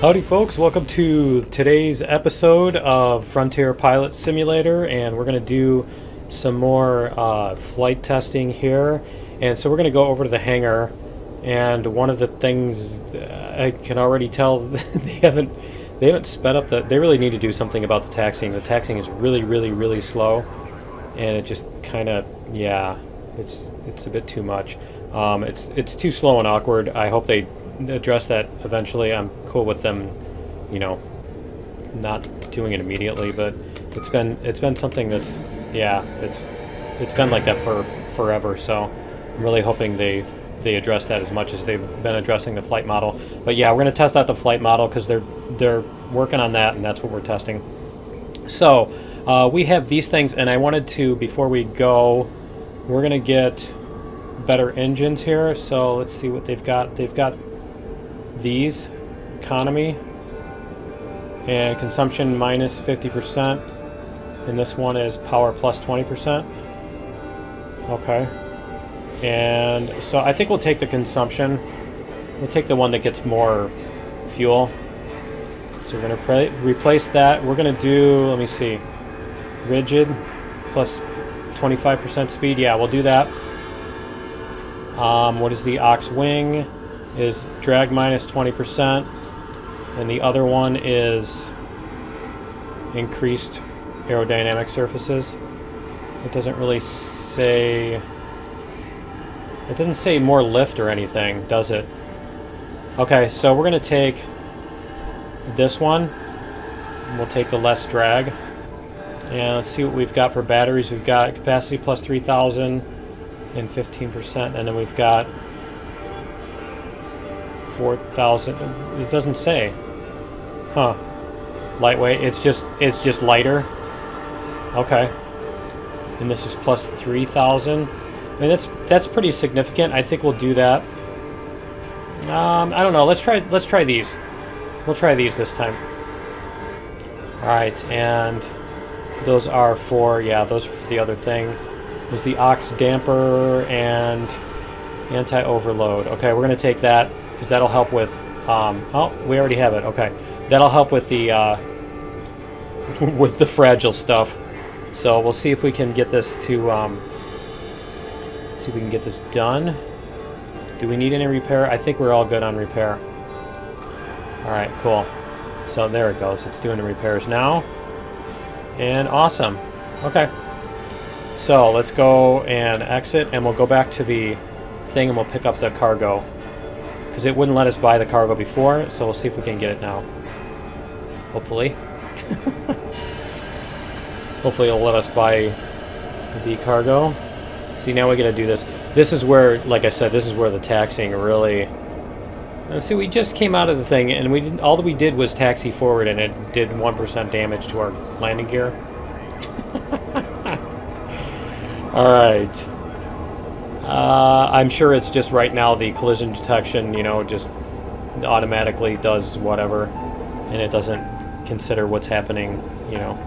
Howdy, folks. Welcome to today's episode of Frontier Pilot Simulator, and we're going to do some more uh, flight testing here. And so we're going to go over to the hangar, and one of the things I can already tell they haven't they haven't sped up the. They really need to do something about the taxiing. The taxiing is really, really, really slow, and it just kind of yeah, it's it's a bit too much. Um, it's it's too slow and awkward. I hope they address that eventually. I'm cool with them, you know, not doing it immediately, but it's been it's been something that's yeah, it's it's been like that for forever. So I'm really hoping they they address that as much as they've been addressing the flight model. But yeah, we're going to test out the flight model because they're they're working on that, and that's what we're testing. So uh, we have these things, and I wanted to before we go, we're going to get better engines here. So let's see what they've got. They've got these economy and consumption minus 50% and this one is power plus 20% okay. And so I think we'll take the consumption. We'll take the one that gets more fuel. So we're to replace that. We're to do let me see rigid plus 25% speed. Yeah we'll do that. Um, what is the ox wing is drag minus 20%, and the other one is increased aerodynamic surfaces. It doesn't really say... It doesn't say more lift or anything, does it? Okay, so we're going to take this one. We'll take the less drag. And let's see what we've got for batteries. We've got capacity plus 3,000 and 15%. And then we've got 4,000. It doesn't say. Huh. Lightweight. It's just it's just lighter. Okay. And this is plus 3,000. I mean that's that's pretty significant. I think we'll do that. Um, I don't know. Let's try let's try these. We'll try these this time. All right, and those are for yeah, those are for the other thing. There's the ox damper and anti-overload. Okay, we're gonna take that because that'll help with, um, oh, we already have it, okay. That'll help with the, uh, with the fragile stuff. So we'll see if we can get this to, um, see if we can get this done. Do we need any repair? I think we're all good on repair. Alright, cool. So there it goes. It's doing the repairs now. And awesome. Okay. So let's go and exit, and we'll go back to the thing, and we'll pick up the cargo because it wouldn't let us buy the cargo before, so we'll see if we can get it now. Hopefully. Hopefully it'll let us buy the cargo. See, now we gotta do this. This is where, like I said, this is where the taxing really... Uh, see, we just came out of the thing, and we did, all that we did was taxi forward, and it did 1% damage to our landing gear. Alright. Uh, I'm sure it's just right now the collision detection, you know, just automatically does whatever, and it doesn't consider what's happening, you know.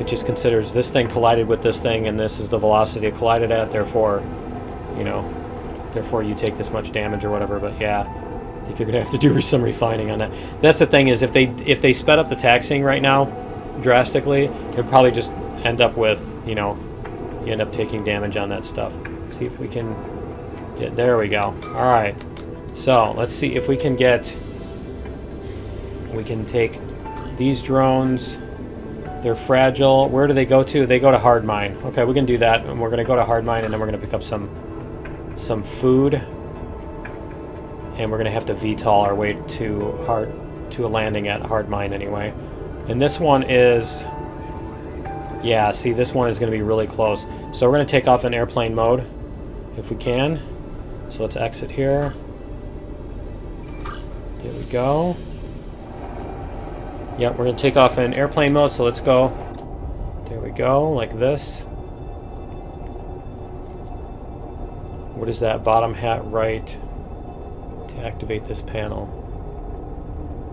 It just considers this thing collided with this thing, and this is the velocity it collided at, therefore, you know, therefore you take this much damage or whatever, but yeah. I think they're going to have to do some refining on that. That's the thing is if they if they sped up the taxing right now drastically, it'd probably just end up with, you know, you end up taking damage on that stuff see if we can get... There we go. Alright. So, let's see if we can get... We can take these drones. They're fragile. Where do they go to? They go to Hardmine. Okay, we can do that. And we're to go to Hardmine, and then we're to pick up some some food. And we're to have to VTOL our way to hard to a landing at Hardmine anyway. And this one is... Yeah, see, this one is going to be really close. So we're going to take off in airplane mode if we can. So let's exit here. There we go. Yep, we're going to take off in airplane mode, so let's go. There we go, like this. What is that? Bottom hat right to activate this panel.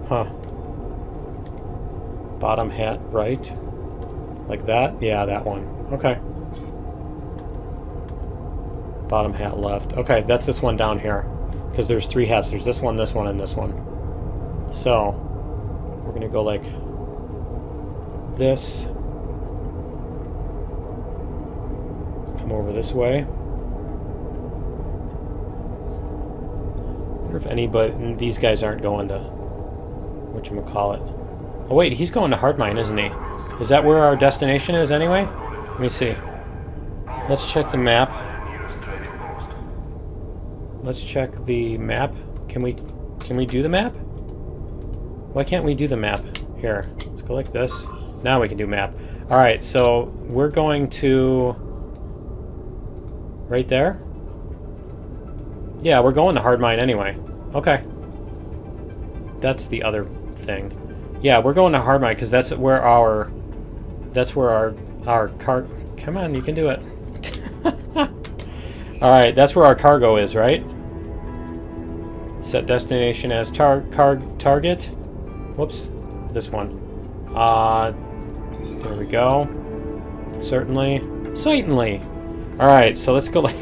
Huh. Bottom hat right. Like that? Yeah, that one. Okay. Bottom hat left. Okay, that's this one down here. Because there's three hats. There's this one, this one, and this one. So, we're gonna go like this. Come over this way. wonder if anybody, these guys aren't going to, whatchamacallit. Oh wait, he's going to Hardmine, isn't he? Is that where our destination is anyway? Let me see. Let's check the map. Let's check the map. Can we can we do the map? Why can't we do the map? Here, let's go like this. Now we can do map. Alright, so we're going to... Right there? Yeah, we're going to Hardmine anyway. Okay. That's the other thing. Yeah, we're going to Hardmine because that's where our... That's where our, our car... Come on, you can do it. Alright, that's where our cargo is, right? Set destination as tar target. Whoops, this one. Uh, there we go. Certainly. Certainly. Alright, so let's go like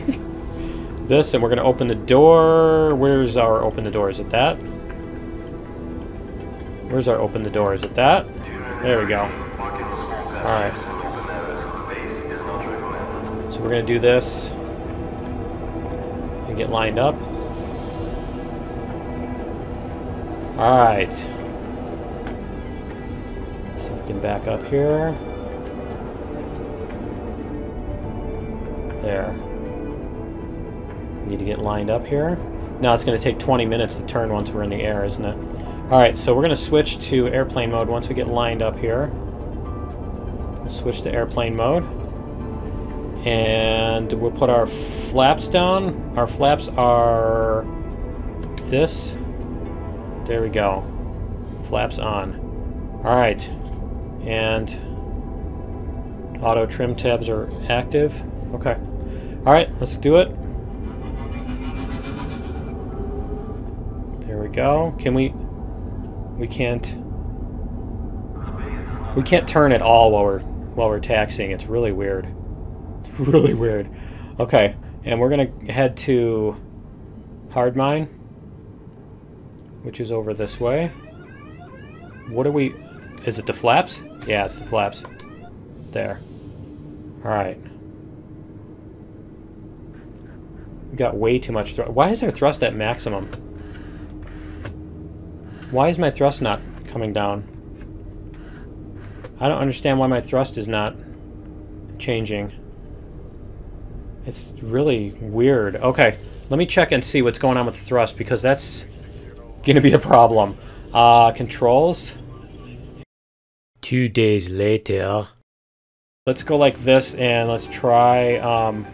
this, and we're going to open the door. Where's our open the door? Is it that? Where's our open the door? Is it that? There we go. Alright. So we're going to do this and get lined up. Alright. See if we can back up here. There. We need to get lined up here. Now it's going to take 20 minutes to turn once we're in the air, isn't it? Alright, so we're going to switch to airplane mode once we get lined up here. Switch to airplane mode. And we'll put our flaps down. Our flaps are this there we go. Flaps on. Alright. And auto trim tabs are active. Okay. Alright, let's do it. There we go. Can we... We can't... We can't turn at all while we're while we're taxiing. It's really weird. It's really weird. Okay, and we're gonna head to Hardmine which is over this way. What are we... Is it the flaps? Yeah, it's the flaps. There. Alright. We got way too much thrust. Why is our thrust at maximum? Why is my thrust not coming down? I don't understand why my thrust is not changing. It's really weird. Okay, let me check and see what's going on with the thrust because that's gonna be a problem. Uh, controls. Two days later. Let's go like this and let's try, um,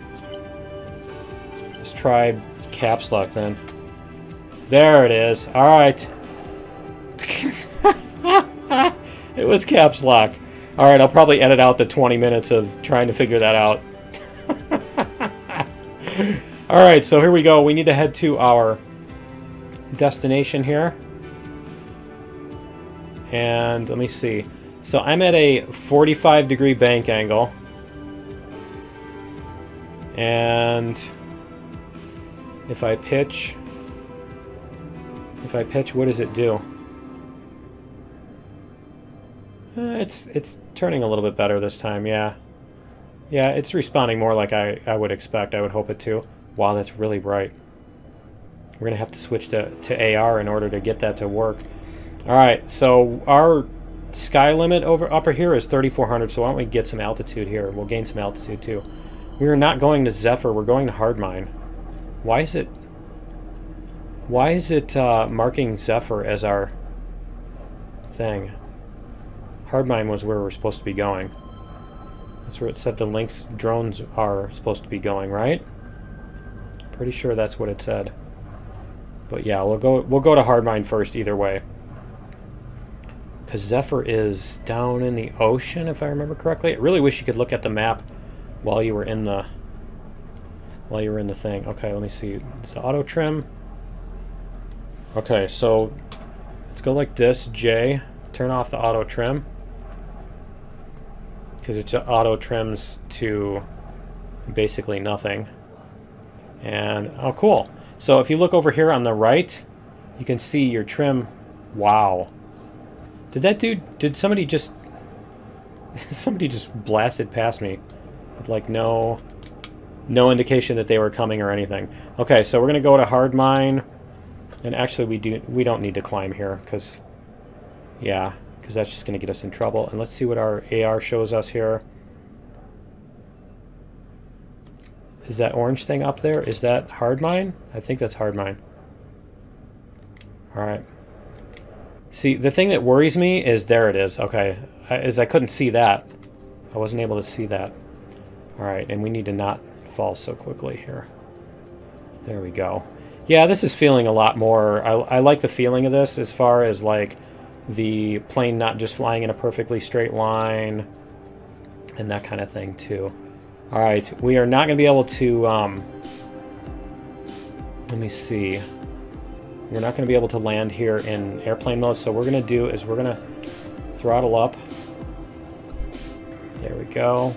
let's try caps lock then. There it is. Alright. it was caps lock. Alright, I'll probably edit out the 20 minutes of trying to figure that out. Alright, so here we go. We need to head to our destination here. And let me see. So I'm at a 45 degree bank angle. And if I pitch, if I pitch, what does it do? Uh, it's it's turning a little bit better this time, yeah. Yeah, it's responding more like I, I would expect. I would hope it to. Wow, that's really bright. We're going to have to switch to, to AR in order to get that to work. Alright, so our sky limit over upper here is 3,400, so why don't we get some altitude here? We'll gain some altitude too. We are not going to Zephyr, we're going to Hardmine. Why is it... Why is it uh, marking Zephyr as our thing? Hardmine was where we're supposed to be going. That's where it said the Lynx drones are supposed to be going, right? Pretty sure that's what it said. But yeah, we'll go we'll go to Hardmine first either way. Because Zephyr is down in the ocean, if I remember correctly. I really wish you could look at the map while you were in the while you were in the thing. Okay, let me see. It's auto trim. Okay, so let's go like this. J. Turn off the auto trim. Because it auto trims to basically nothing. And, oh cool. So if you look over here on the right, you can see your trim. Wow. Did that dude... Did somebody just... somebody just blasted past me with, like, no... No indication that they were coming or anything. Okay, so we're going to go to Hardmine. And actually, we do we don't need to climb here, because... Yeah, because that's just going to get us in trouble. And let's see what our AR shows us here. Is that orange thing up there? Is that Hardmine? I think that's Hardmine. Alright. See, the thing that worries me is there it is. Okay. I, is I couldn't see that. I wasn't able to see that. Alright, and we need to not fall so quickly here. There we go. Yeah, this is feeling a lot more... I, I like the feeling of this as far as, like, the plane not just flying in a perfectly straight line and that kind of thing, too. Alright, we are not going to be able to... Um, let me see. We're not going to be able to land here in airplane mode, so we're going to do is we're going to throttle up. There we go.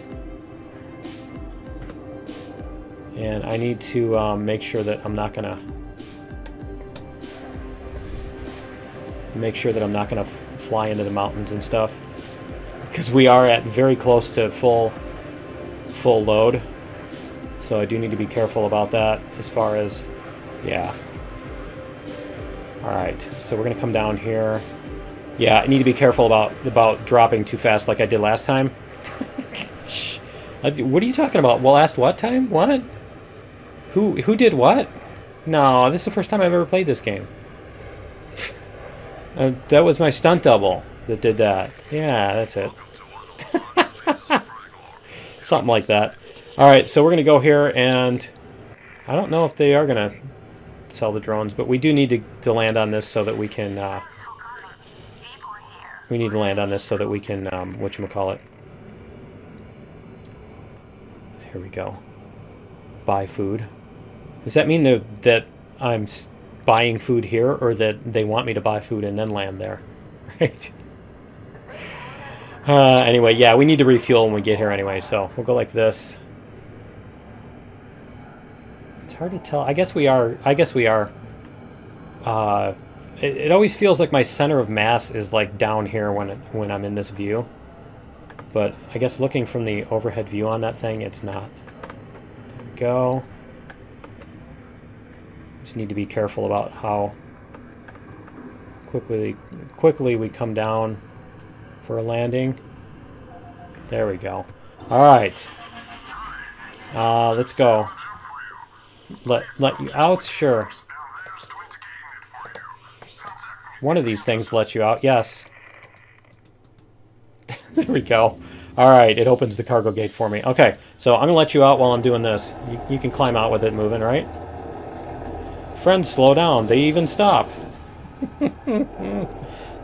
And I need to um, make sure that I'm not going to... Make sure that I'm not going to fly into the mountains and stuff. Because we are at very close to full, full load. So I do need to be careful about that as far as... Yeah. Alright, so we're going to come down here. Yeah, I need to be careful about, about dropping too fast like I did last time. what are you talking about? Well, last what time? What? Who who did what? No, this is the first time I've ever played this game. uh, that was my stunt double that did that. Yeah, that's it. Something like that. Alright, so we're going to go here and... I don't know if they are going to sell the drones, but we do need to, to land on this so that we can... Uh, we need to land on this so that we can, um, whatchamacallit. Here we go. Buy food. Does that mean that, that I'm buying food here, or that they want me to buy food and then land there? Right? Uh, anyway, yeah, we need to refuel when we get here anyway, so we'll go like this. It's hard to tell. I guess we are. I guess we are. Uh, it, it always feels like my center of mass is like down here when it, when I'm in this view. But I guess looking from the overhead view on that thing, it's not. There we go. Just need to be careful about how quickly quickly we come down for a landing. There we go. All right. Uh, let's go. Let let you out, sure. One of these things lets you out, yes. there we go. All right, it opens the cargo gate for me. Okay, so I'm going to let you out while I'm doing this. You, you can climb out with it moving, right? Friends, slow down. They even stop.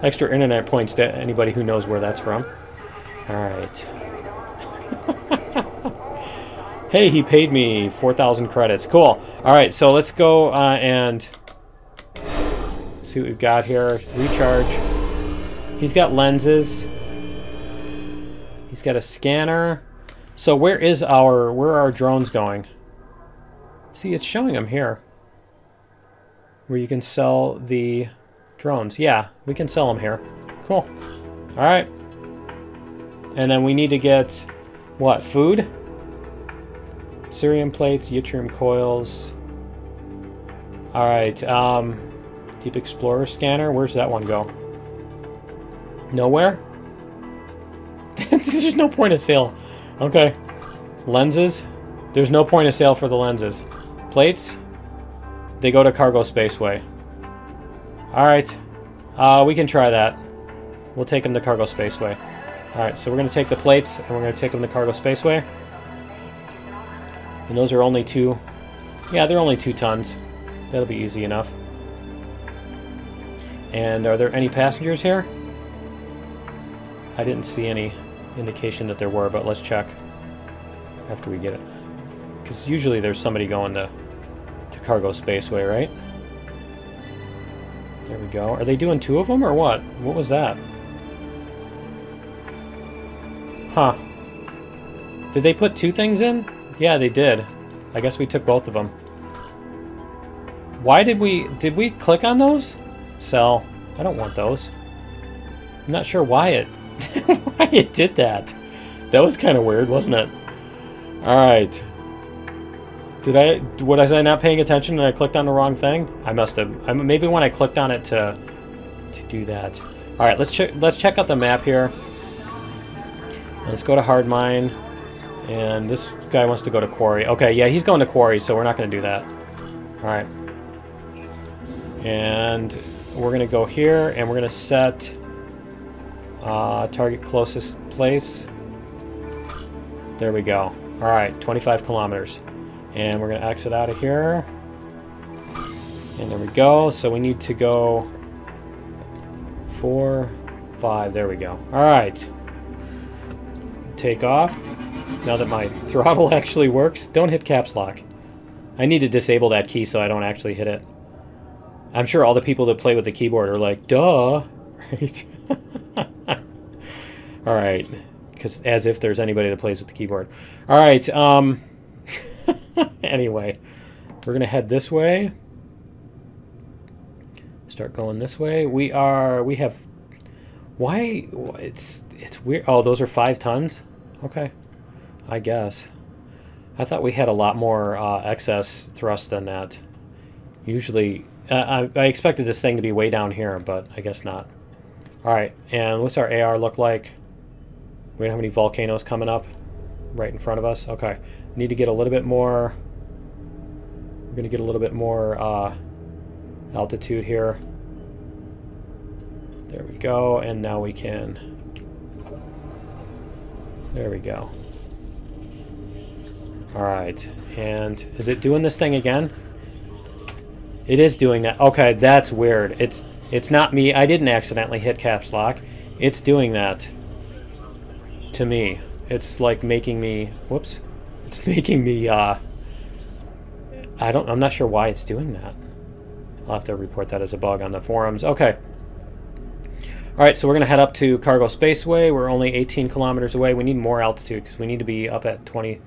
Extra internet points to anybody who knows where that's from. Alright. hey, he paid me 4,000 credits. Cool. Alright, so let's go uh, and see what we've got here. Recharge. He's got lenses. He's got a scanner. So where is our, where are our drones going? See, it's showing them here where you can sell the drones. Yeah, we can sell them here. Cool. All right. And then we need to get, what, food? Cerium plates, yttrium coils. All right, um, Deep Explorer scanner. Where's that one go? Nowhere? There's no point of sale. Okay. Lenses. There's no point of sale for the lenses. Plates. They go to Cargo Spaceway. Alright. Uh, we can try that. We'll take them to Cargo Spaceway. Alright, so we're going to take the plates, and we're going to take them to Cargo Spaceway. And those are only two... Yeah, they're only two tons. That'll be easy enough. And are there any passengers here? I didn't see any indication that there were, but let's check after we get it. Because usually there's somebody going to cargo spaceway, right? There we go. Are they doing two of them or what? What was that? Huh. Did they put two things in? Yeah, they did. I guess we took both of them. Why did we... Did we click on those? Sell. I don't want those. I'm not sure why it why it did that. That was kind of weird, wasn't it? All right. Did I was I not paying attention and I clicked on the wrong thing? I must have. I, maybe when I clicked on it to to do that. All right, let's check. Let's check out the map here. Let's go to Hardmine, and this guy wants to go to quarry. Okay, yeah, he's going to quarry, so we're not going to do that. All right, and we're going to go here, and we're going to set uh, target closest place. There we go. All right, 25 kilometers. And we're going to exit out of here. And there we go. So we need to go four, five. There we go. All right. Take off. Now that my throttle actually works, don't hit caps lock. I need to disable that key so I don't actually hit it. I'm sure all the people that play with the keyboard are like, duh. Right? all right. Because as if there's anybody that plays with the keyboard. All right. Um... anyway, we're going to head this way. Start going this way. We are, we have, why, it's, it's weird. Oh, those are five tons? Okay, I guess. I thought we had a lot more uh, excess thrust than that. Usually, uh, I, I expected this thing to be way down here, but I guess not. All right, and what's our AR look like? We don't have any volcanoes coming up right in front of us. Okay. Need to get a little bit more... We're to get a little bit more uh, altitude here. There we go. And now we can... There we go. Alright. And is it doing this thing again? It is doing that. Okay, that's weird. It's it's not me. I didn't accidentally hit caps lock. It's doing that to me. It's like making me... Whoops. It's making me, uh... I don't... I'm not sure why it's doing that. I'll have to report that as a bug on the forums. Okay. Alright, so we're going to head up to Cargo Spaceway. We're only 18 kilometers away. We need more altitude because we need to be up at 20...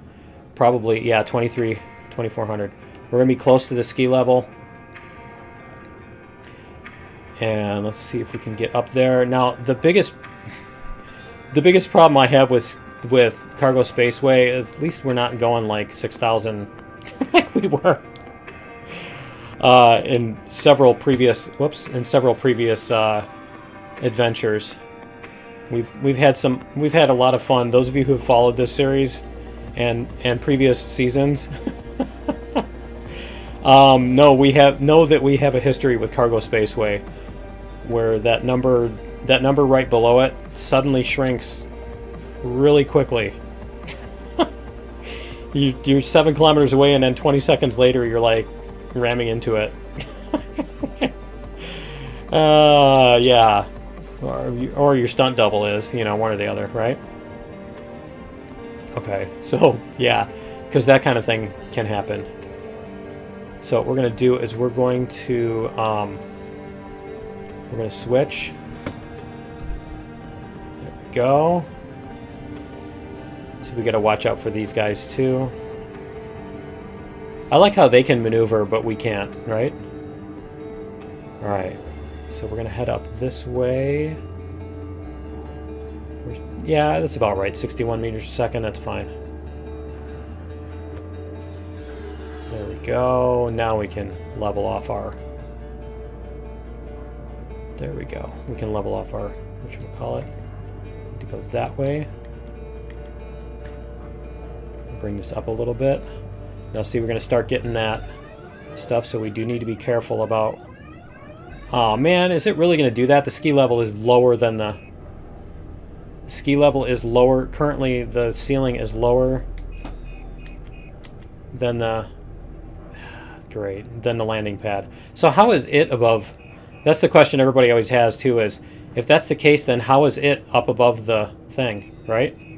Probably, yeah, 23, 2400. We're going to be close to the ski level. And let's see if we can get up there. Now, the biggest... the biggest problem I have with with Cargo Spaceway, at least we're not going like 6,000 like we were uh, in several previous, whoops, in several previous uh, adventures. We've we've had some, we've had a lot of fun. Those of you who have followed this series and and previous seasons, um, know we have know that we have a history with Cargo Spaceway, where that number that number right below it suddenly shrinks really quickly. you, you're seven kilometers away, and then 20 seconds later, you're like ramming into it. uh, yeah. Or, or your stunt double is, you know, one or the other, right? Okay, so, yeah, because that kind of thing can happen. So what we're going to do is we're going to, um, we're going to switch. There we go. So we gotta watch out for these guys too. I like how they can maneuver, but we can't, right? Alright, so we're gonna head up this way. Yeah, that's about right. 61 meters a second, that's fine. There we go. Now we can level off our... There we go. We can level off our... What should we call it? to go that way bring this up a little bit. Now see, we're going to start getting that stuff, so we do need to be careful about... Oh man, is it really going to do that? The ski level is lower than the... the ski level is lower. Currently, the ceiling is lower than the... Great. Than the landing pad. So how is it above... That's the question everybody always has, too, is... If that's the case, then how is it up above the thing, right?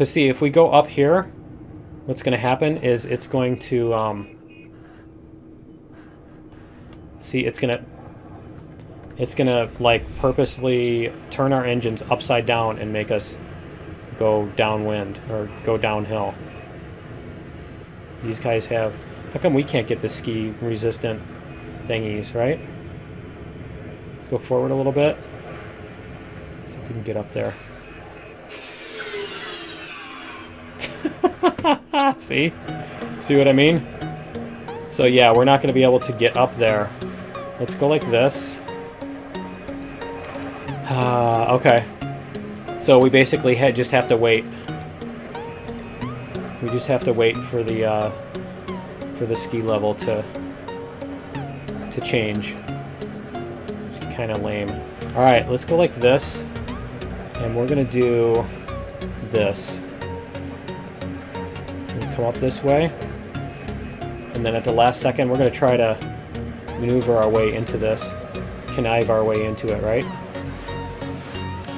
Because see, if we go up here, what's going to happen is it's going to... Um, see, it's going to... It's going to, like, purposely turn our engines upside down and make us go downwind, or go downhill. These guys have... How come we can't get the ski-resistant thingies, right? Let's go forward a little bit. See if we can get up there. See? See what I mean? So yeah, we're not going to be able to get up there. Let's go like this. Uh, okay. So we basically had, just have to wait. We just have to wait for the uh, for the ski level to to change. It's kind of lame. All right, let's go like this, and we're gonna do this. Come up this way, and then at the last second, we're gonna try to maneuver our way into this, connive our way into it, right?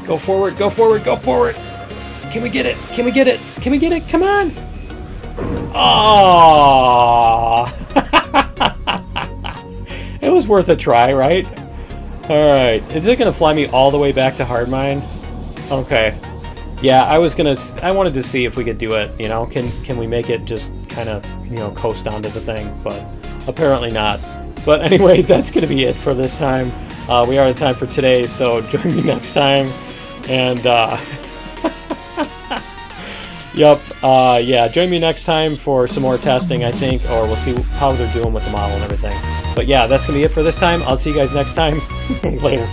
Go forward, go forward, go forward! Can we get it? Can we get it? Can we get it? Come on! Oh! it was worth a try, right? Alright, is it gonna fly me all the way back to Hardmine? Okay. Yeah, I was gonna, I wanted to see if we could do it, you know? Can, can we make it just kind of, you know, coast onto the thing, but apparently not. But anyway, that's gonna be it for this time. Uh, we are out of time for today, so join me next time. And, uh... Yep. Uh, yeah. Join me next time for some more testing, I think, or we'll see how they're doing with the model and everything. But yeah, that's gonna be it for this time. I'll see you guys next time. Later.